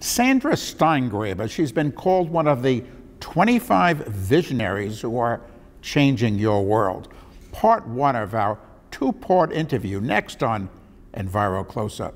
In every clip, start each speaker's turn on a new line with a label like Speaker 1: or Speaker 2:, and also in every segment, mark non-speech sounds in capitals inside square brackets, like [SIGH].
Speaker 1: Sandra Steingraber, she's been called one of the 25 visionaries who are changing your world. Part one of our two part interview next on Enviro Close Up.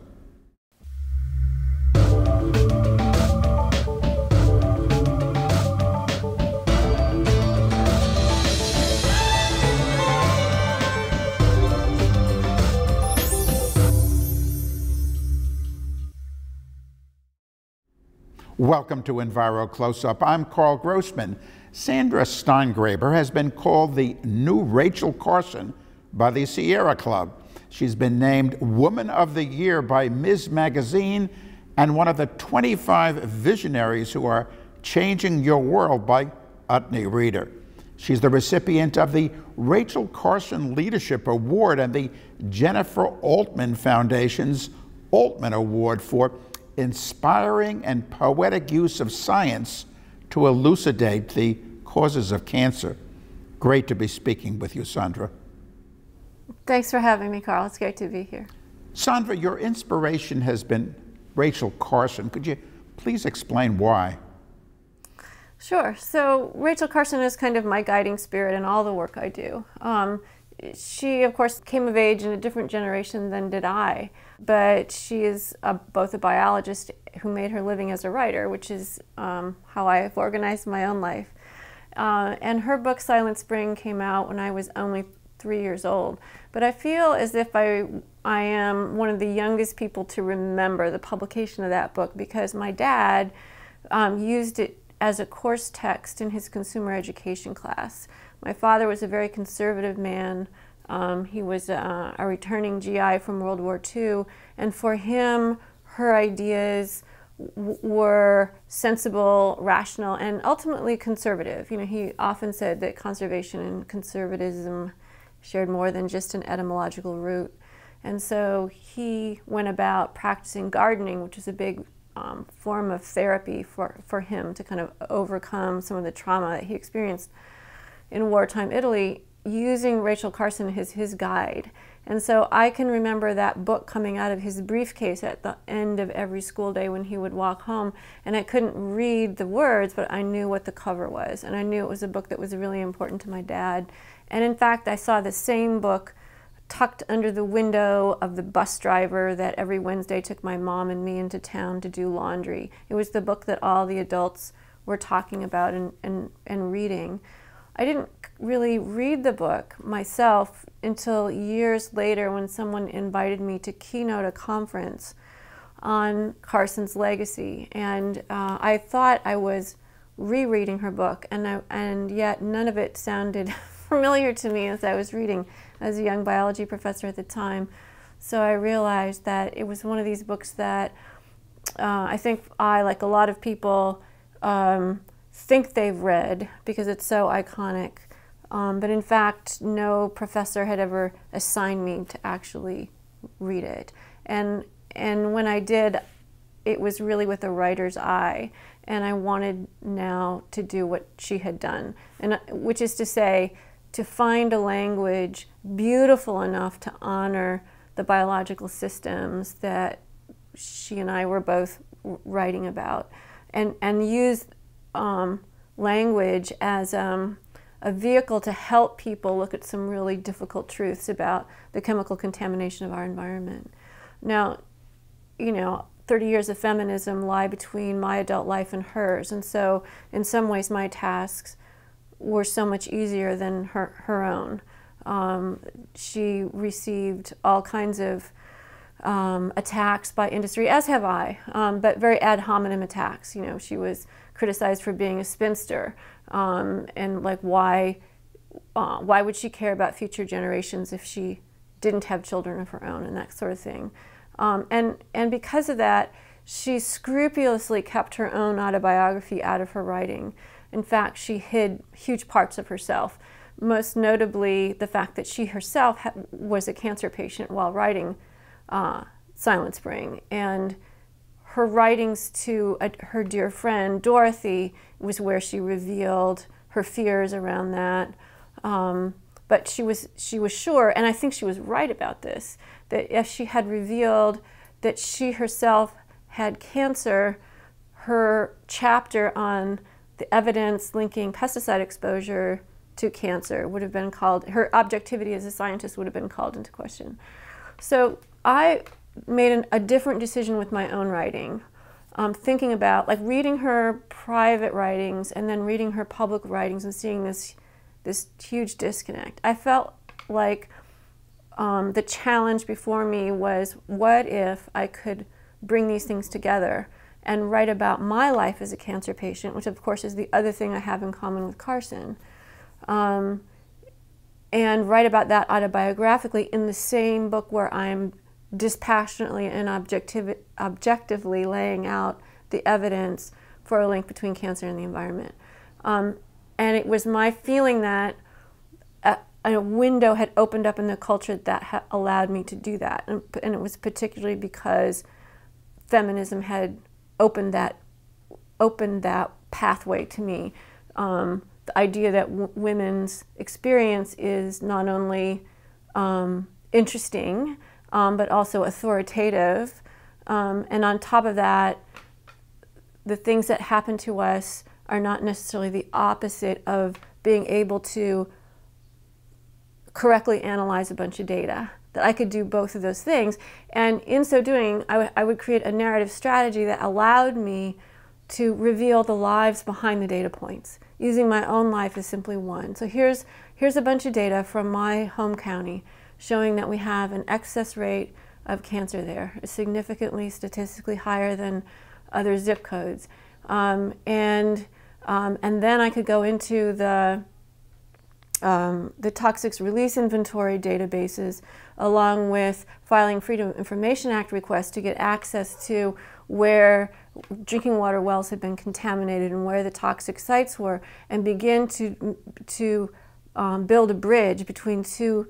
Speaker 1: Welcome to Enviro Close Up. I'm Karl Grossman. Sandra Steingraber has been called the new Rachel Carson by the Sierra Club. She's been named Woman of the Year by Ms. Magazine and one of the 25 visionaries who are changing your world by Utne Reader. She's the recipient of the Rachel Carson Leadership Award and the Jennifer Altman Foundation's Altman Award for inspiring and poetic use of science to elucidate the causes of cancer. Great to be speaking with you, Sandra.
Speaker 2: Thanks for having me, Karl. It's great to be here.
Speaker 1: Sandra, your inspiration has been Rachel Carson. Could you please explain why?
Speaker 2: Sure. So, Rachel Carson is kind of my guiding spirit in all the work I do. Um, she, of course, came of age in a different generation than did I, but she is a, both a biologist who made her living as a writer, which is um, how I have organized my own life. Uh, and her book, Silent Spring, came out when I was only three years old. But I feel as if I, I am one of the youngest people to remember the publication of that book because my dad um, used it as a course text in his consumer education class. My father was a very conservative man. Um, he was uh, a returning GI from World War II, and for him, her ideas were sensible, rational, and ultimately conservative. You know, he often said that conservation and conservatism shared more than just an etymological root. And so he went about practicing gardening, which is a big um, form of therapy for, for him to kind of overcome some of the trauma that he experienced in wartime Italy using Rachel Carson as his guide. And so I can remember that book coming out of his briefcase at the end of every school day when he would walk home. And I couldn't read the words, but I knew what the cover was. And I knew it was a book that was really important to my dad. And in fact, I saw the same book tucked under the window of the bus driver that every Wednesday took my mom and me into town to do laundry. It was the book that all the adults were talking about and, and, and reading. I didn't really read the book myself until years later when someone invited me to keynote a conference on Carson's legacy. And uh, I thought I was rereading her book, and, I, and yet none of it sounded [LAUGHS] familiar to me as I was reading as a young biology professor at the time. So I realized that it was one of these books that uh, I think I, like a lot of people, um, think they've read because it's so iconic. Um, but in fact, no professor had ever assigned me to actually read it. And, and when I did, it was really with a writer's eye. And I wanted now to do what she had done, and, which is to say, to find a language beautiful enough to honor the biological systems that she and I were both writing about, and, and use um, language as um, a vehicle to help people look at some really difficult truths about the chemical contamination of our environment. Now, you know, 30 years of feminism lie between my adult life and hers, and so in some ways my tasks were so much easier than her, her own. Um, she received all kinds of um, attacks by industry, as have I, um, but very ad hominem attacks. You know, she was criticized for being a spinster, um, and like why, uh, why would she care about future generations if she didn't have children of her own and that sort of thing. Um, and and because of that, she scrupulously kept her own autobiography out of her writing. In fact, she hid huge parts of herself, most notably the fact that she herself was a cancer patient while writing uh, Silent Spring. And her writings to a, her dear friend Dorothy was where she revealed her fears around that. Um, but she was she was sure, and I think she was right about this, that if she had revealed that she herself had cancer, her chapter on the evidence linking pesticide exposure to cancer would have been called, her objectivity as a scientist would have been called into question. So I made an, a different decision with my own writing, um, thinking about, like reading her private writings and then reading her public writings and seeing this, this huge disconnect. I felt like um, the challenge before me was what if I could bring these things together and write about my life as a cancer patient, which of course is the other thing I have in common with Carson, um, and write about that autobiographically in the same book where I'm dispassionately and objectiv objectively laying out the evidence for a link between cancer and the environment. Um, and it was my feeling that a window had opened up in the culture that allowed me to do that. And, and, it was particularly because feminism had opened that, opened that pathway to me. Um, the idea that women's experience is not only um, interesting, um, but also authoritative. Um, and on top of that, the things that happen to us are not necessarily the opposite of being able to correctly analyze a bunch of data, that I could do both of those things. And in so doing, I, would create a narrative strategy that allowed me to reveal the lives behind the data points, using my own life as simply one. So here's, here's a bunch of data from my home county showing that we have an excess rate of cancer there, significantly statistically higher than other zip codes. Um, and, um, and then I could go into the um, the toxics release inventory databases, along with filing Freedom of Information Act requests to get access to where drinking water wells had been contaminated and where the toxic sites were, and begin to, to um, build a bridge between two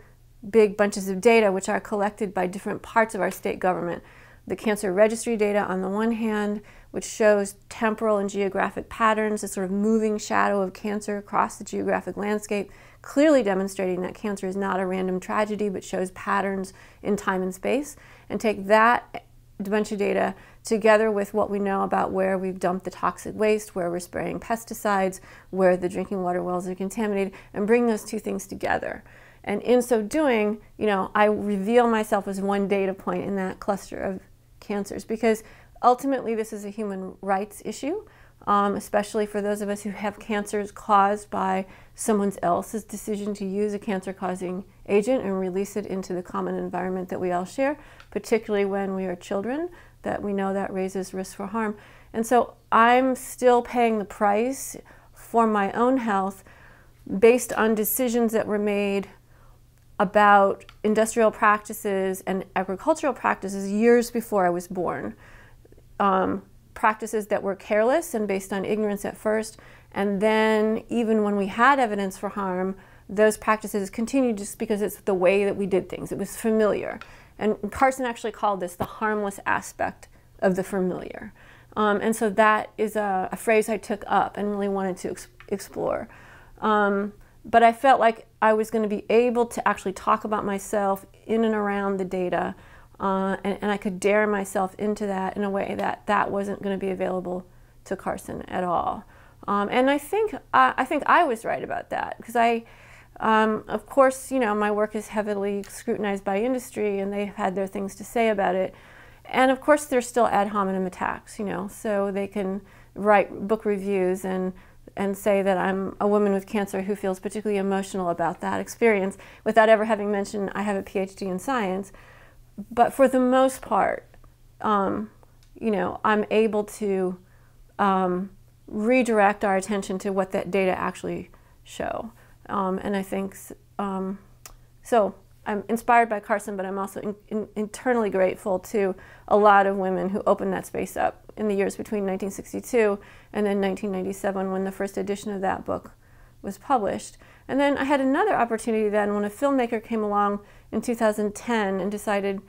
Speaker 2: big bunches of data which are collected by different parts of our state government. The cancer registry data on the one hand, which shows temporal and geographic patterns, a sort of moving shadow of cancer across the geographic landscape, clearly demonstrating that cancer is not a random tragedy but shows patterns in time and space, and take that bunch of data together with what we know about where we've dumped the toxic waste, where we're spraying pesticides, where the drinking water wells are contaminated, and bring those two things together. And in so doing, you know, I reveal myself as one data point in that cluster of cancers because ultimately this is a human rights issue um, especially for those of us who have cancers caused by someone else's decision to use a cancer causing agent and release it into the common environment that we all share, particularly when we are children, that we know that raises risk for harm. And so I'm still paying the price for my own health based on decisions that were made about industrial practices and agricultural practices years before I was born. Um, practices that were careless and based on ignorance at first, and then even when we had evidence for harm, those practices continued just because it's the way that we did things. It was familiar. And Carson actually called this the harmless aspect of the familiar. Um, and so that is a, a, phrase I took up and really wanted to ex explore. Um, but I felt like I was going to be able to actually talk about myself in and around the data uh, and, and, I could dare myself into that in a way that that wasn't going to be available to Carson at all. Um, and I think uh, I think I was right about that because I, um, of course, you know, my work is heavily scrutinized by industry, and they've had their things to say about it. And of course, there's still ad hominem attacks, you know, so they can write book reviews and and say that I'm a woman with cancer who feels particularly emotional about that experience without ever having mentioned I have a PhD in science but for the most part, um, you know, I'm able to um, redirect our attention to what that data actually show. Um, and I think, um, so I'm inspired by Carson, but I'm also in, in, internally grateful to a lot of women who opened that space up in the years between 1962 and then 1997 when the first edition of that book was published. And then I had another opportunity then when a filmmaker came along in 2010 and decided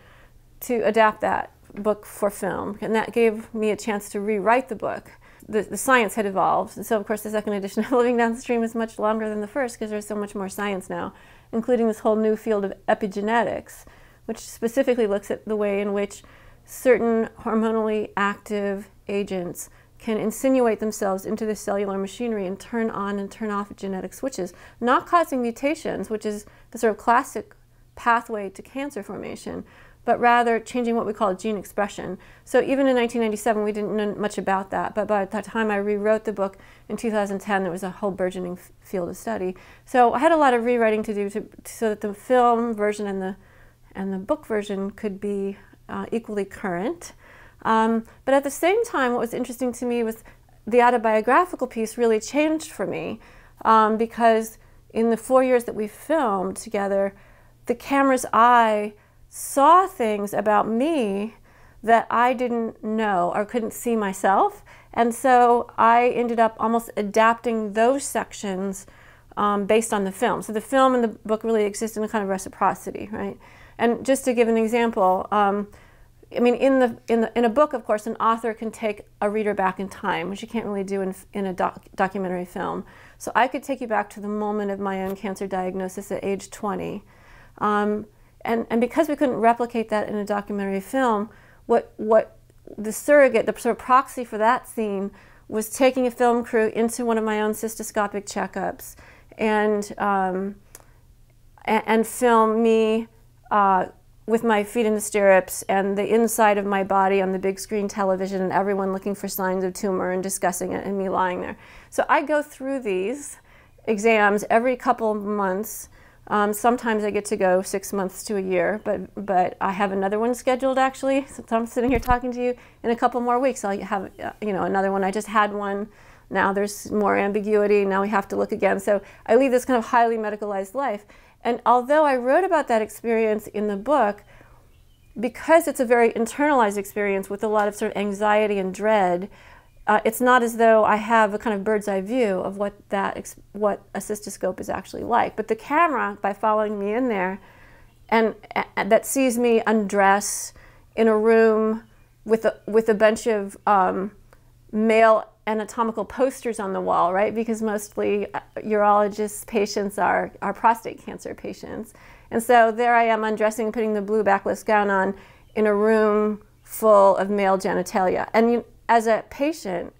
Speaker 2: to adapt that book for film. And that gave me a chance to rewrite the book. The, the science had evolved. And so, of course, the second edition of [LAUGHS] Living Downstream is much longer than the first because there's so much more science now, including this whole new field of epigenetics, which specifically looks at the way in which certain hormonally active agents can insinuate themselves into the cellular machinery and turn on and turn off genetic switches, not causing mutations, which is the sort of classic pathway to cancer formation, but rather changing what we call gene expression. So even in 1997, we didn't know much about that, but by the time I rewrote the book in 2010, there was a whole burgeoning field of study. So I had a lot of rewriting to do to, so that the film version and the, and the book version could be uh, equally current. Um, but at the same time, what was interesting to me was the autobiographical piece really changed for me um, because in the four years that we filmed together, the camera's eye saw things about me that I didn't know or couldn't see myself. And so I ended up almost adapting those sections um, based on the film. So the film and the book really exist in a kind of reciprocity, right? And just to give an example, um, I mean, in the, in the in a book, of course, an author can take a reader back in time, which you can't really do in in a doc, documentary film. So I could take you back to the moment of my own cancer diagnosis at age 20, um, and and because we couldn't replicate that in a documentary film, what what the surrogate, the sort of proxy for that scene, was taking a film crew into one of my own cystoscopic checkups, and um, and, and film me. Uh, with my feet in the stirrups and the inside of my body on the big screen television and everyone looking for signs of tumor and discussing it and me lying there. So I go through these exams every couple of months. Um, sometimes I get to go six months to a year, but but I have another one scheduled actually. So I'm sitting here talking to you in a couple more weeks. I'll have uh, you know another one. I just had one. Now there's more ambiguity. Now we have to look again. So I lead this kind of highly medicalized life. And although I wrote about that experience in the book, because it's a very internalized experience with a lot of sort of anxiety and dread, uh, it's not as though I have a kind of bird's eye view of what that what a cystoscope is actually like. But the camera, by following me in there, and, and that sees me undress in a room with a with a bunch of um, male anatomical posters on the wall, right? Because mostly uh, urologists' patients are, are prostate cancer patients. And so there I am undressing, putting the blue backless gown on in a room full of male genitalia. And you, as a patient,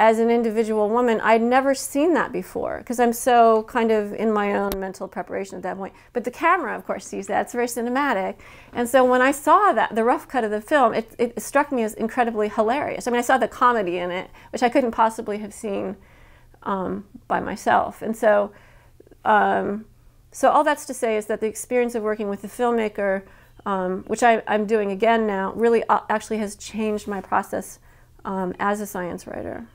Speaker 2: as an individual woman, I'd never seen that before because I'm so kind of in my own mental preparation at that point. But the camera, of course, sees that. It's very cinematic. And so when I saw that, the rough cut of the film, it, it struck me as incredibly hilarious. I mean, I saw the comedy in it, which I couldn't possibly have seen um, by myself. And so, um, so all that's to say is that the experience of working with the filmmaker, um, which I, am doing again now, really uh, actually has changed my process um, as a science writer.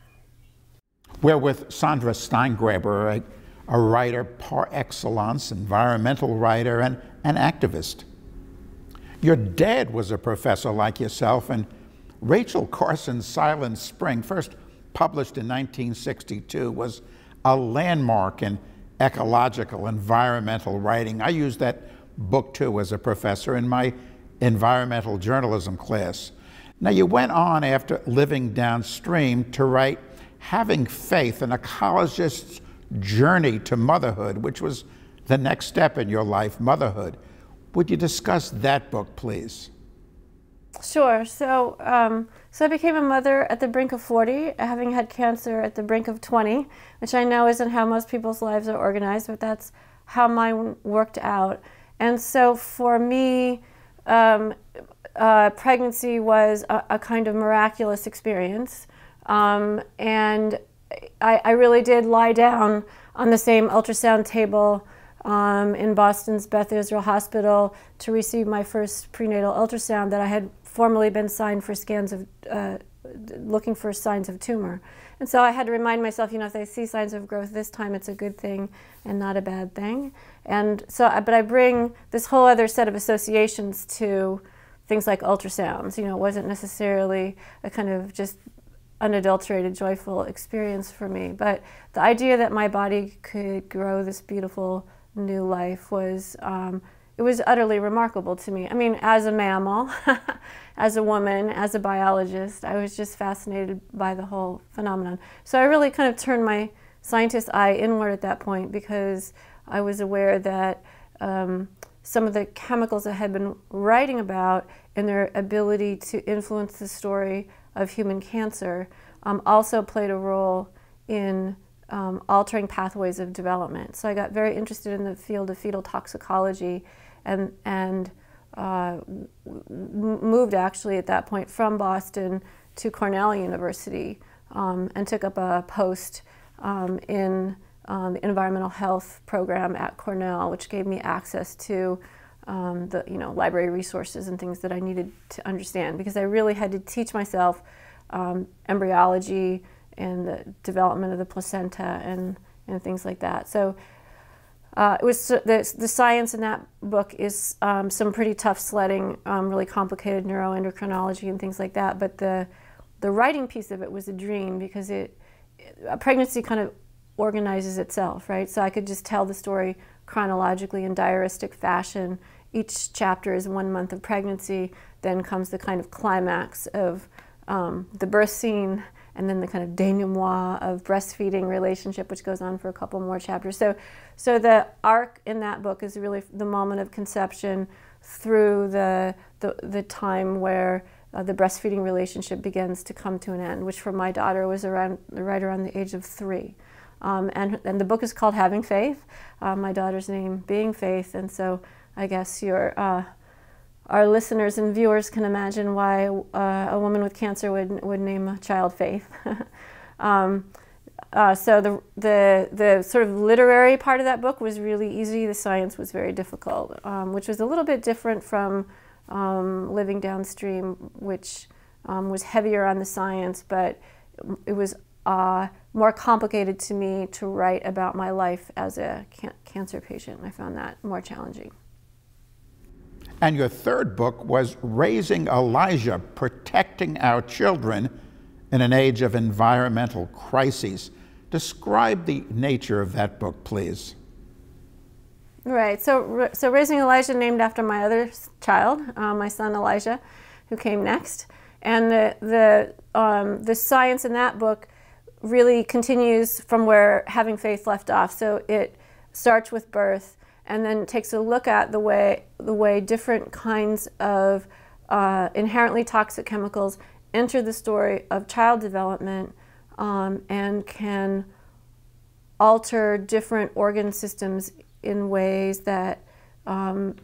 Speaker 1: We're with Sandra Steingraber, a, a writer par excellence, environmental writer, and an activist. Your dad was a professor like yourself, and Rachel Carson's Silent Spring, first published in 1962, was a landmark in ecological, environmental writing. I used that book too as a professor in my environmental journalism class. Now, you went on after living downstream to write having faith, an ecologist's journey to motherhood, which was the next step in your life, motherhood. Would you discuss that book, please?
Speaker 2: Sure. So, um, so I became a mother at the brink of 40, having had cancer at the brink of 20, which I know isn't how most people's lives are organized, but that's how mine worked out. And so for me, um, uh, pregnancy was a, a, kind of miraculous experience. Um, and I, I, really did lie down on the same ultrasound table um, in Boston's Beth Israel Hospital to receive my first prenatal ultrasound that I had formerly been signed for scans of uh, looking for signs of tumor. And so I had to remind myself, you know, if they see signs of growth this time, it's a good thing and not a bad thing. And so, but I bring this whole other set of associations to things like ultrasounds. You know, it wasn't necessarily a kind of just unadulterated, joyful experience for me. But the idea that my body could grow this beautiful new life was, um, it was utterly remarkable to me. I mean, as a mammal, [LAUGHS] as a woman, as a biologist, I was just fascinated by the whole phenomenon. So I really kind of turned my scientist eye inward at that point because I was aware that um, some of the chemicals I had been writing about and their ability to influence the story of human cancer um, also played a role in um, altering pathways of development. So I got very interested in the field of fetal toxicology and, and uh, moved actually at that point from Boston to Cornell University um, and took up a post um, in um, the environmental health program at Cornell, which gave me access to um, the you know library resources and things that I needed to understand because I really had to teach myself um, embryology and the development of the placenta and, and things like that. So uh, it was the, the science in that book is um, some pretty tough sledding, um, really complicated neuroendocrinology and things like that. But the the writing piece of it was a dream because it a pregnancy kind of organizes itself, right? So I could just tell the story chronologically in diaristic fashion. Each chapter is one month of pregnancy. Then comes the kind of climax of um, the birth scene and then the kind of denouement of breastfeeding relationship, which goes on for a couple more chapters. So, so the arc in that book is really the moment of conception through the the, the time where uh, the breastfeeding relationship begins to come to an end, which for my daughter was around right around the age of three. Um, and, and the book is called Having Faith, uh, my daughter's name being Faith, and so I guess your uh, our listeners and viewers can imagine why uh, a woman with cancer would, would name a child Faith. [LAUGHS] um, uh, so the, the, the sort of literary part of that book was really easy. The science was very difficult, um, which was a little bit different from um, Living Downstream, which um, was heavier on the science, but it was uh, more complicated to me to write about my life as a can cancer patient. I found that more challenging.
Speaker 1: And your third book was Raising Elijah Protecting Our Children in an Age of Environmental Crises. Describe the nature of that book, please.
Speaker 2: Right. So, so Raising Elijah, named after my other child, uh, my son Elijah, who came next. And the, the, um, the science in that book really continues from where Having Faith left off. So it starts with birth and then takes a look at the way the way different kinds of uh, inherently toxic chemicals enter the story of child development um, and can alter different organ systems in ways that um,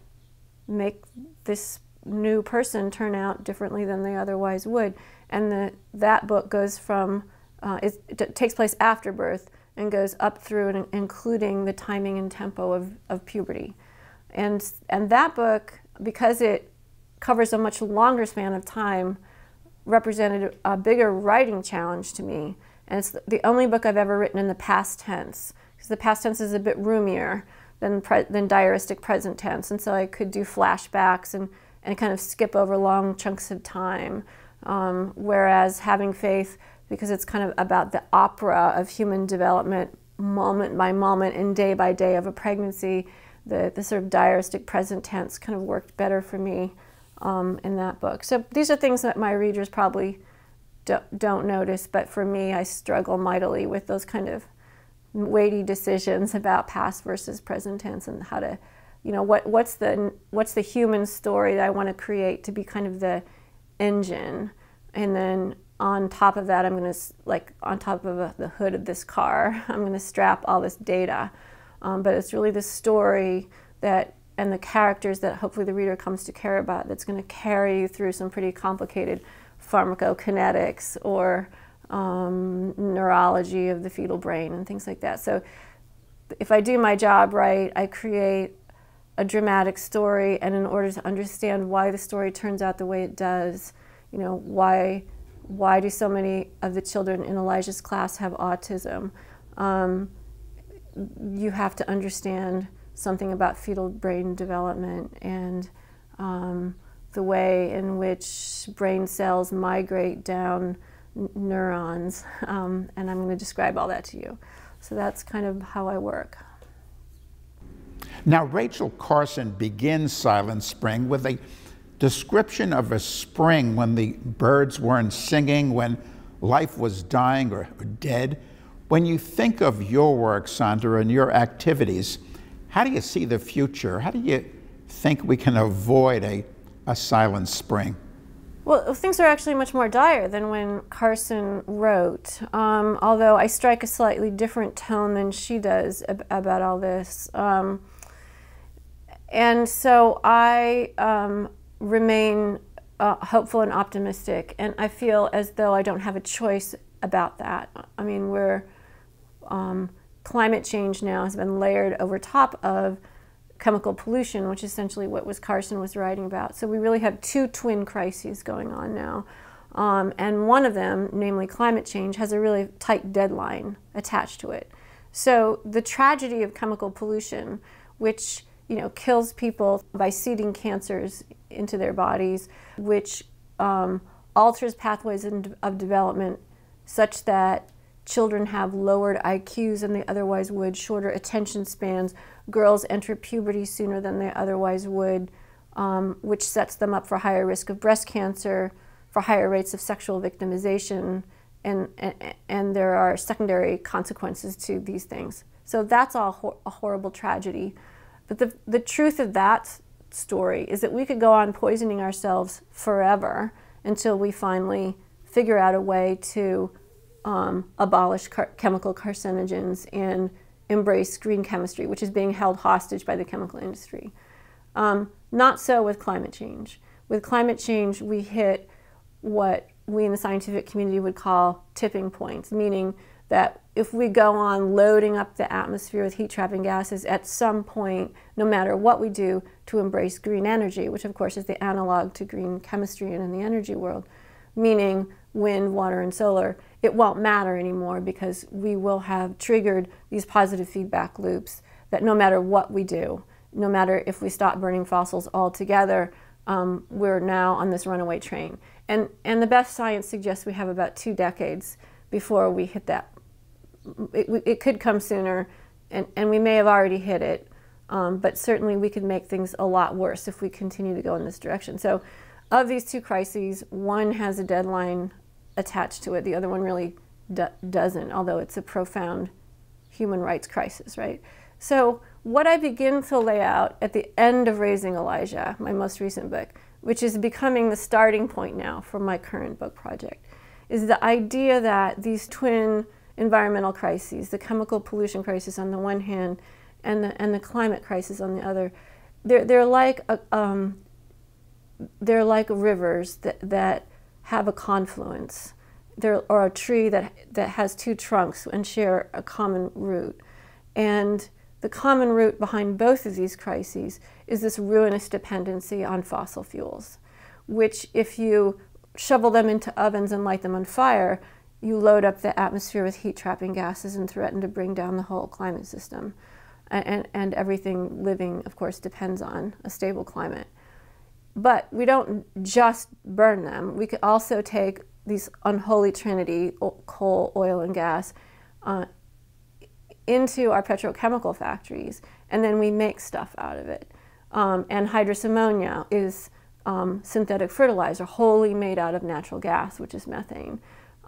Speaker 2: make this new person turn out differently than they otherwise would. And the, that book goes from, uh, it, it takes place after birth and goes up through and including the timing and tempo of, of puberty. And, and that book, because it covers a much longer span of time, represented a bigger writing challenge to me. And it's the only book I've ever written in the past tense, because the past tense is a bit roomier than, than diaristic present tense. And so I could do flashbacks and, and kind of skip over long chunks of time. Um, whereas having faith because it's kind of about the opera of human development moment by moment and day by day of a pregnancy. The, the sort of diaristic present tense kind of worked better for me um, in that book. So these are things that my readers probably don't, don't notice, but for me, I struggle mightily with those kind of weighty decisions about past versus present tense and how to, you know, what, what's, the, what's the human story that I want to create to be kind of the engine, and then on top of that, I'm going to, like, on top of the hood of this car, [LAUGHS] I'm going to strap all this data. Um, but it's really the story that and the characters that hopefully the reader comes to care about that's going to carry you through some pretty complicated pharmacokinetics or um, neurology of the fetal brain and things like that. So if I do my job right, I create a dramatic story, and in order to understand why the story turns out the way it does, you know, why why do so many of the children in Elijah's class have autism? Um, you have to understand something about fetal brain development and um, the way in which brain cells migrate down neurons. Um, and I'm going to describe all that to you. So that's kind of how I work.
Speaker 1: Now, Rachel Carson begins Silent Spring with a description of a spring when the birds weren't singing, when life was dying or, dead. When you think of your work, Sandra, and your activities, how do you see the future? How do you think we can avoid a, a silent spring?
Speaker 2: Well, things are actually much more dire than when Carson wrote, um, although I strike a slightly different tone than she does ab about all this. Um, and so I um, remain uh, hopeful and optimistic, and I feel as though I don't have a choice about that. I mean, we're um, climate change now has been layered over top of chemical pollution, which is essentially what was Carson was writing about. So we really have two twin crises going on now. Um, and one of them, namely climate change, has a really tight deadline attached to it. So the tragedy of chemical pollution, which you know kills people by seeding cancers into their bodies, which um, alters pathways of development such that children have lowered IQs than they otherwise would, shorter attention spans, girls enter puberty sooner than they otherwise would, um, which sets them up for higher risk of breast cancer, for higher rates of sexual victimization, and, and, and there are secondary consequences to these things. So that's all a horrible tragedy. But the, the truth of that story is that we could go on poisoning ourselves forever until we finally figure out a way to um, abolish car chemical carcinogens and embrace green chemistry, which is being held hostage by the chemical industry. Um, not so with climate change. With climate change, we hit what we in the scientific community would call tipping points, meaning that if we go on loading up the atmosphere with heat trapping gases at some point, no matter what we do, to embrace green energy, which of course is the analog to green chemistry and in the energy world, meaning wind, water, and solar, it won't matter anymore because we will have triggered these positive feedback loops that no matter what we do, no matter if we stop burning fossils altogether, um, we're now on this runaway train. And, and the best science suggests we have about two decades before we hit that. It, it could come sooner, and, and we may have already hit it, um, but certainly we could make things a lot worse if we continue to go in this direction. So of these two crises, one has a deadline attached to it. The other one really do doesn't, although it's a profound human rights crisis, right? So what I begin to lay out at the end of Raising Elijah, my most recent book, which is becoming the starting point now for my current book project, is the idea that these twin environmental crises, the chemical pollution crisis on the one hand and the, and the climate crisis on the other, they're, they're, like, a, um, they're like rivers that, that have a confluence. There or a tree that that has two trunks and share a common root. And the common root behind both of these crises is this ruinous dependency on fossil fuels which if you shovel them into ovens and light them on fire you load up the atmosphere with heat trapping gases and threaten to bring down the whole climate system and, and, everything living of course depends on a stable climate but we don't just burn them. We could also take these unholy trinity, coal, oil, and gas, uh, into our petrochemical factories, and then we make stuff out of it. Um, anhydrous ammonia is um, synthetic fertilizer, wholly made out of natural gas, which is methane.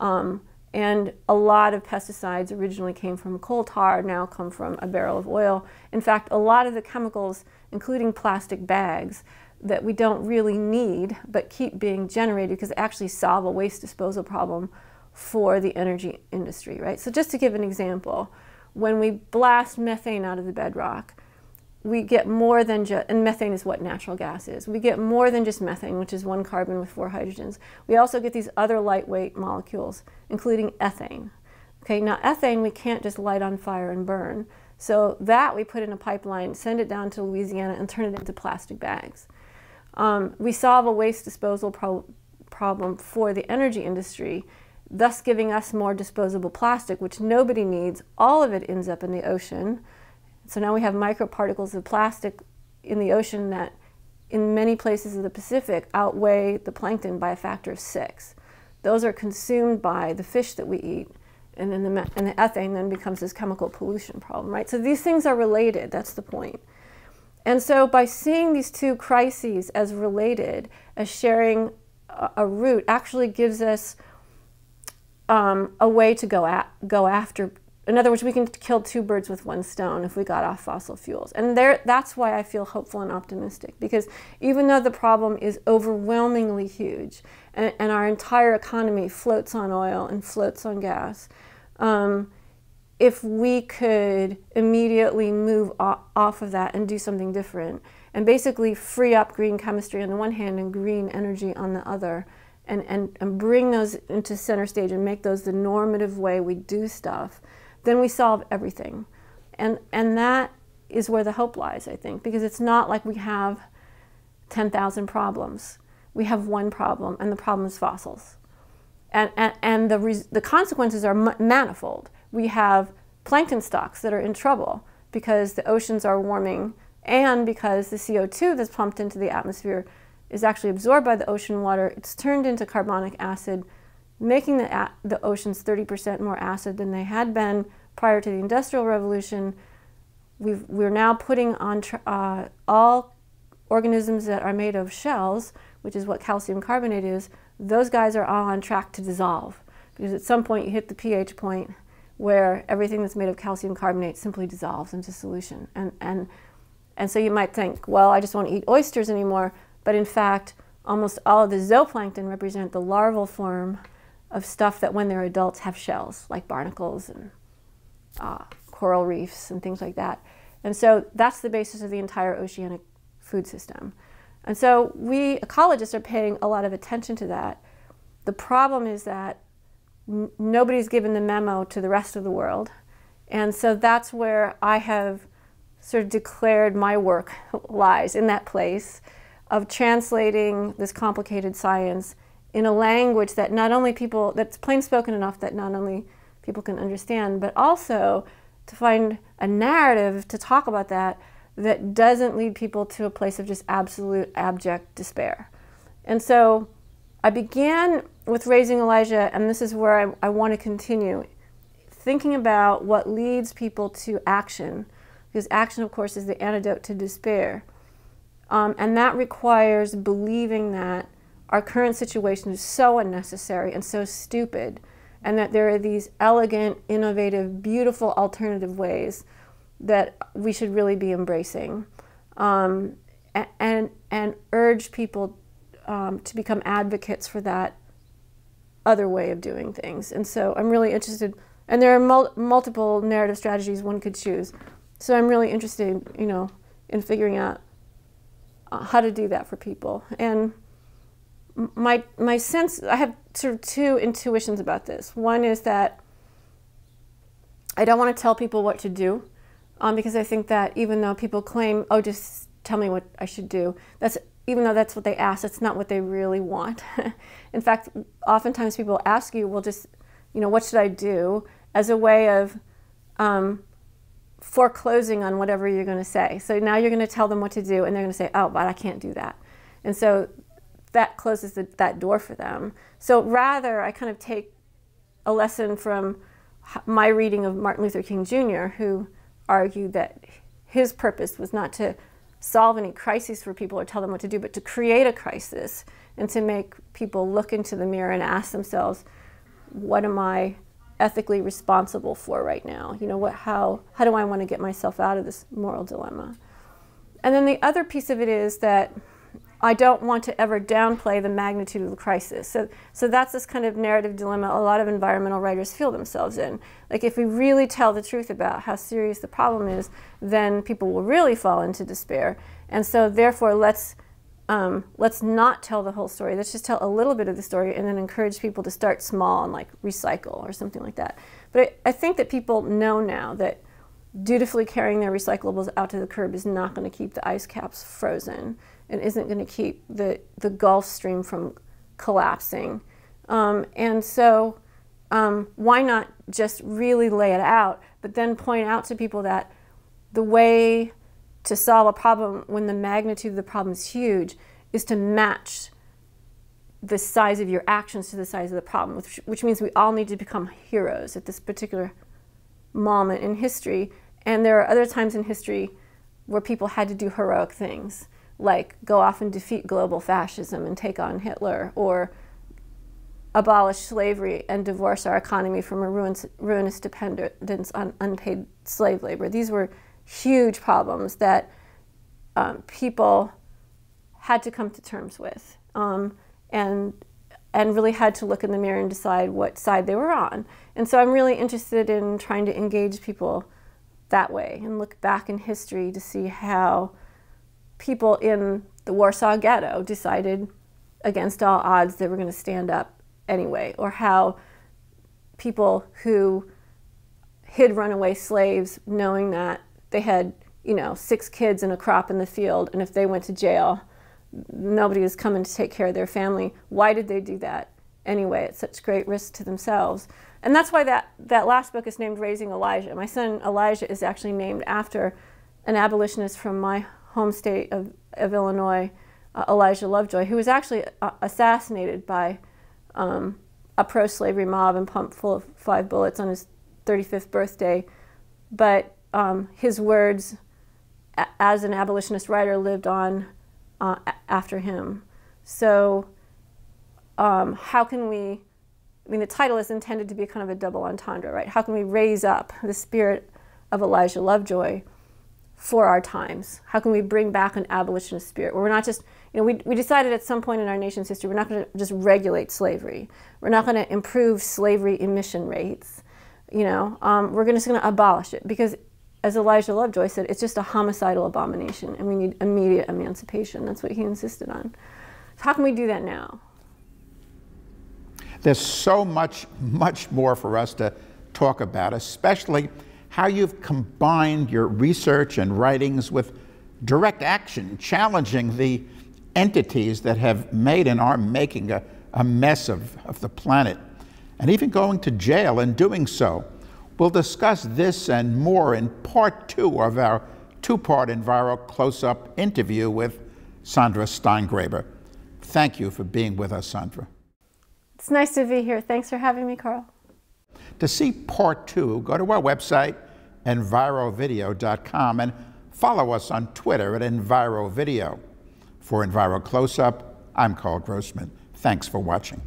Speaker 2: Um, and a lot of pesticides originally came from coal tar, now come from a barrel of oil. In fact, a lot of the chemicals, including plastic bags, that we don't really need but keep being generated because they actually solve a waste disposal problem for the energy industry, right? So just to give an example, when we blast methane out of the bedrock, we get more than just, and methane is what natural gas is. We get more than just methane, which is one carbon with four hydrogens. We also get these other lightweight molecules, including ethane. Okay, now ethane we can't just light on fire and burn. So that we put in a pipeline, send it down to Louisiana, and turn it into plastic bags. Um, we solve a waste disposal pro problem for the energy industry, thus giving us more disposable plastic, which nobody needs. All of it ends up in the ocean. So now we have microparticles of plastic in the ocean that in many places of the Pacific outweigh the plankton by a factor of six. Those are consumed by the fish that we eat, and then the, and the ethane then becomes this chemical pollution problem, right? So these things are related, that's the point. And so by seeing these two crises as related, as sharing a, a root, actually gives us um, a way to go, at, go after in other words, we can kill two birds with one stone if we got off fossil fuels. And there, that's why I feel hopeful and optimistic, because even though the problem is overwhelmingly huge, and, and our entire economy floats on oil and floats on gas, um, if we could immediately move off of that and do something different, and basically free up green chemistry on the one hand and green energy on the other, and, and, and bring those into center stage and make those the normative way we do stuff, then we solve everything. And, and that is where the hope lies, I think, because it's not like we have 10,000 problems. We have one problem, and the problem is fossils. And, and, and the, the consequences are manifold. We have plankton stocks that are in trouble because the oceans are warming and because the CO2 that's pumped into the atmosphere is actually absorbed by the ocean water. It's turned into carbonic acid making the, the oceans 30% more acid than they had been prior to the Industrial Revolution. we are now putting on uh, all organisms that are made of shells, which is what calcium carbonate is, those guys are all on track to dissolve. Because at some point you hit the pH point where everything that's made of calcium carbonate simply dissolves into solution. And, and, and so you might think, well, I just won't eat oysters anymore. But in fact, almost all of the zooplankton represent the larval form of stuff that when they're adults have shells, like barnacles and uh, coral reefs and things like that. And so that's the basis of the entire oceanic food system. And so we ecologists are paying a lot of attention to that. The problem is that nobody's given the memo to the rest of the world. And so that's where I have sort of declared my work [LAUGHS] lies in that place of translating this complicated science in a language that not only people, that's plain spoken enough that not only people can understand, but also to find a narrative to talk about that that doesn't lead people to a place of just absolute abject despair. And so I began with Raising Elijah, and this is where I, I want to continue, thinking about what leads people to action, because action, of course, is the antidote to despair. Um, and that requires believing that our current situation is so unnecessary and so stupid, and that there are these elegant, innovative, beautiful alternative ways that we should really be embracing, um, and, and urge people um, to become advocates for that other way of doing things. And so I'm really interested, and there are mul multiple narrative strategies one could choose. So I'm really interested, you know, in figuring out uh, how to do that for people. And my my sense I have sort of two intuitions about this. One is that I don't want to tell people what to do, um, because I think that even though people claim, "Oh, just tell me what I should do," that's even though that's what they ask, it's not what they really want. [LAUGHS] In fact, oftentimes people ask you, "Well, just you know, what should I do?" as a way of um, foreclosing on whatever you're going to say. So now you're going to tell them what to do, and they're going to say, "Oh, but I can't do that." And so that closes the, that door for them. So rather, I kind of take a lesson from my reading of Martin Luther King Jr., who argued that his purpose was not to solve any crises for people or tell them what to do, but to create a crisis and to make people look into the mirror and ask themselves, what am I ethically responsible for right now? You know, what, how, how do I want to get myself out of this moral dilemma? And then the other piece of it is that I don't want to ever downplay the magnitude of the crisis. So, so that's this kind of narrative dilemma a lot of environmental writers feel themselves in. Like if we really tell the truth about how serious the problem is, then people will really fall into despair. And so therefore let's, um, let's not tell the whole story. Let's just tell a little bit of the story and then encourage people to start small and like recycle or something like that. But I, I think that people know now that dutifully carrying their recyclables out to the curb is not going to keep the ice caps frozen and isn't going to keep the, the Gulf Stream from collapsing. Um, and so, um, why not just really lay it out, but then point out to people that the way to solve a problem when the magnitude of the problem is huge is to match the size of your actions to the size of the problem, which, which means we all need to become heroes at this particular moment in history. And there are other times in history where people had to do heroic things like go off and defeat global fascism and take on Hitler or abolish slavery and divorce our economy from a ruinous, ruinous dependence on unpaid slave labor. These were huge problems that um, people had to come to terms with um, and, and really had to look in the mirror and decide what side they were on. And so I'm really interested in trying to engage people that way and look back in history to see how people in the Warsaw Ghetto decided against all odds they were going to stand up anyway, or how people who hid runaway slaves knowing that they had, you know, six kids and a crop in the field, and if they went to jail, nobody was coming to take care of their family. Why did they do that anyway at such great risk to themselves? And that's why that, that last book is named Raising Elijah. My son Elijah is actually named after an abolitionist from my home state of, of Illinois, uh, Elijah Lovejoy, who was actually uh, assassinated by um, a pro slavery mob and pumped full of five bullets on his 35th birthday. But um, his words as an abolitionist writer lived on uh, after him. So, um, how can we? I mean, the title is intended to be kind of a double entendre, right? How can we raise up the spirit of Elijah Lovejoy for our times? How can we bring back an abolitionist spirit where we're not just, you know, we, we decided at some point in our nation's history we're not going to just regulate slavery. We're not going to improve slavery emission rates. You know, um, we're just going to abolish it because as Elijah Lovejoy said, it's just a homicidal abomination and we need immediate emancipation. That's what he insisted on. So how can we do that now?
Speaker 1: There's so much, much more for us to talk about, especially how you've combined your research and writings with direct action, challenging the entities that have made and are making a, a mess of, of the planet, and even going to jail in doing so. We'll discuss this and more in part two of our two part Enviro close up interview with Sandra Steingraber. Thank you for being with us, Sandra.
Speaker 2: It's nice to be here. Thanks for having me, Karl.
Speaker 1: To see part two, go to our website, envirovideo.com, and follow us on Twitter at EnviroVideo. For Enviro Close Up, I'm Karl Grossman. Thanks for watching.